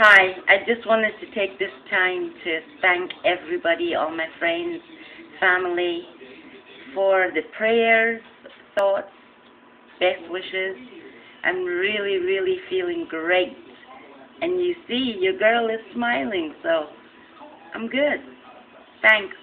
Hi, I just wanted to take this time to thank everybody, all my friends, family, for the prayers, thoughts, best wishes. I'm really, really feeling great. And you see, your girl is smiling, so I'm good. Thanks.